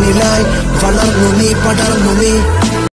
நிலாய் வளர்ந்து நீ படர்ந்து நீ